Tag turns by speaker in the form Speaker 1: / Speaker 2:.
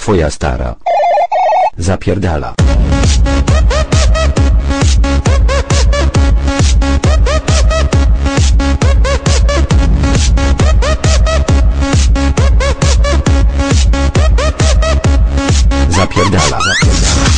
Speaker 1: Twoja stara. Zapierdala. Zapierdala. Zapierdala.